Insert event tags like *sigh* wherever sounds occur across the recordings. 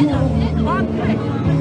手，我退的，我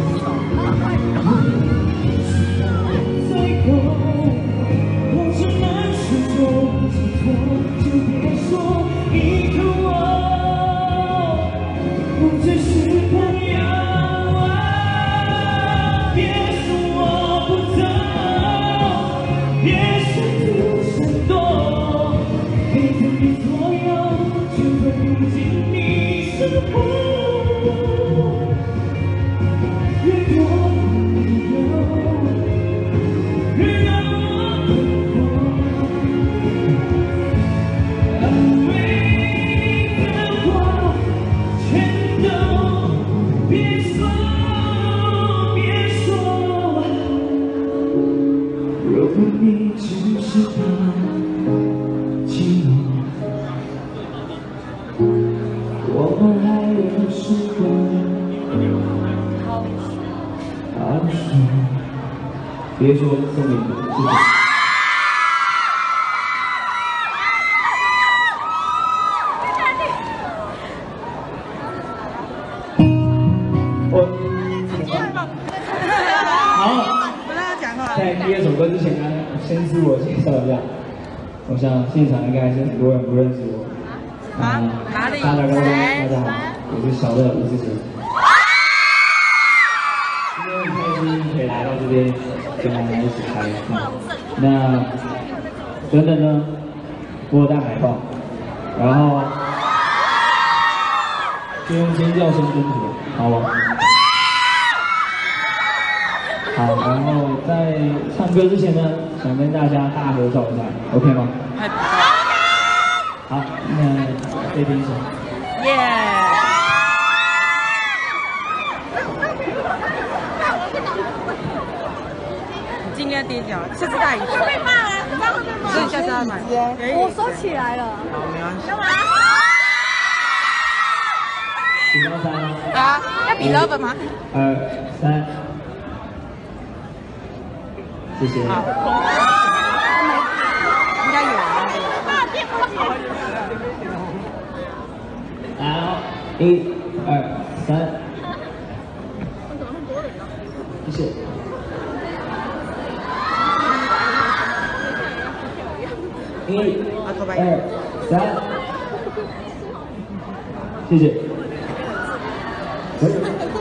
别说送给你，谢谢。我好，不让他讲话。在第二首歌之前呢，先自我介绍一下。我想现场应该还是很多人不认识我。啊哪里大家好大家好，我是小乐吴志贤。今天很开心可以来到这边跟大家一起开放。那等等呢，我有带海报，然后就用尖叫声征途，好吗？好，然后在唱歌之前呢，想跟大家大合照一下，OK 吗？好，那这边请。耶！今天第一条，下次带一次。被骂了，你知道会被骂。所以下次要买。我收起来了。好，没关系。数到三吗？啊，要比 love 吗？二三，谢谢。好。应该有啊。好，一、二、三，一、二、三，谢谢。喂，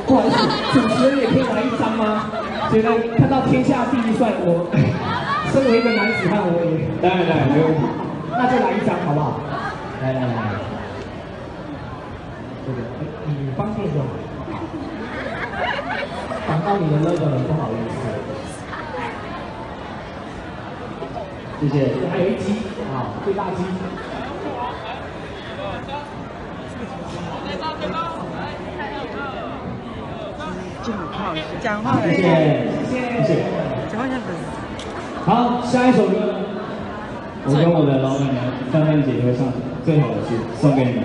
不好意思，主持人也可以来一张吗？觉得看到天下第一帅，我 *laughs* 身为一个男子汉，我也当然当然没问题，那就来一张好不好？来来来来，这个你方便就好，挡到你的 logo 了，不好意思。谢谢，还有一鸡啊，最大鸡。就很好笑，讲话谢谢，谢谢。讲话像本。好，下一首歌呢，我跟我的老板娘范范姐会唱《最好的事》，送给你们。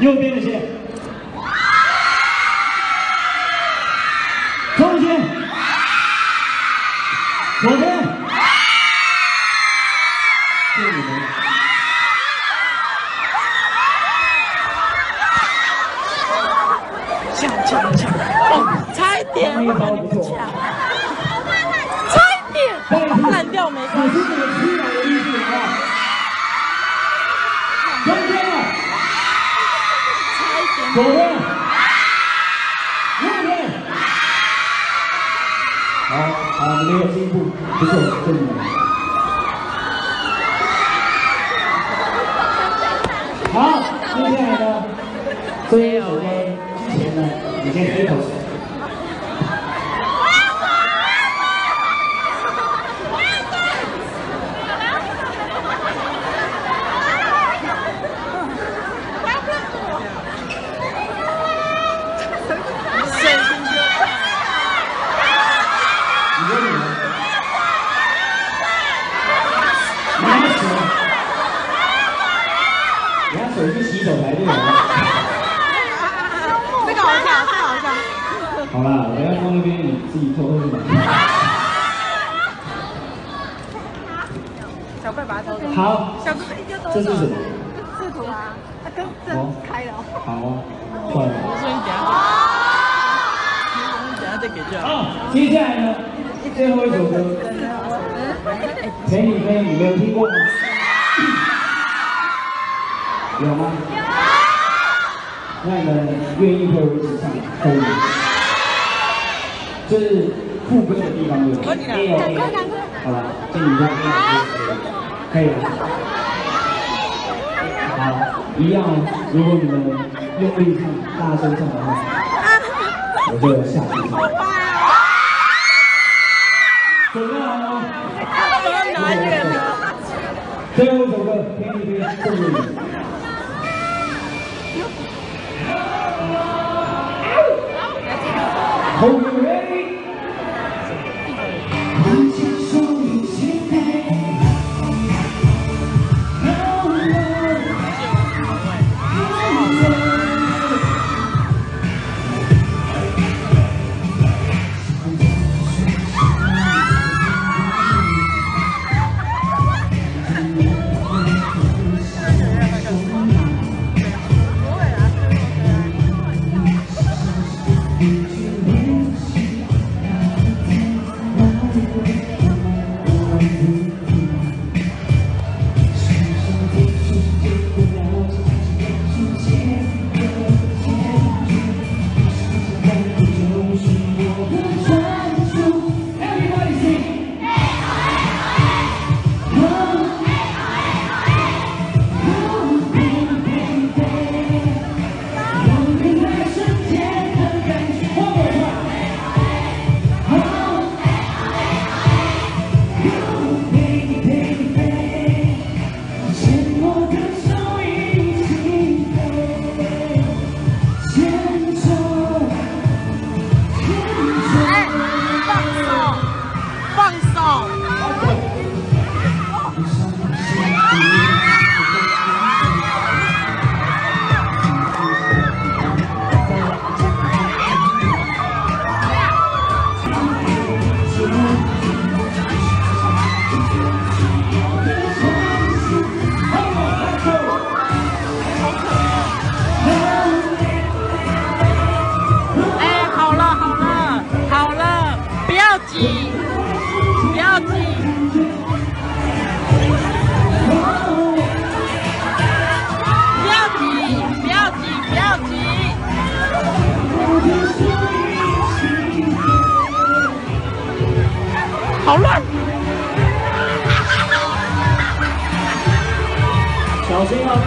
右边的线，左边，右边，好，好，你们有进步，不错，谢谢你们。好，接下来呢，这一首歌之前呢，你先吹口哨。这个好笑，太好笑。好啦，我要放那边，你自己偷偷去买。*laughs* 小怪把它偷走。好。小怪就偷走。这是什么？制图啊，它跟这开了。好啊，算了。我说你等下。你等下再给就好。接下来呢，最后一首歌。*laughs* 陪你飞，你没有听过吗？有吗？有。那你们愿意和我一起唱？可以。就是副歌的地方有。没有。好了，就你这样可以。了。好，一样。如果你们用力唱、大声唱的话，我就下去。好坏啊！准备好了。吗？拿远了。最后一首歌，天地飞，送给你。Hold 好乱！小心啊！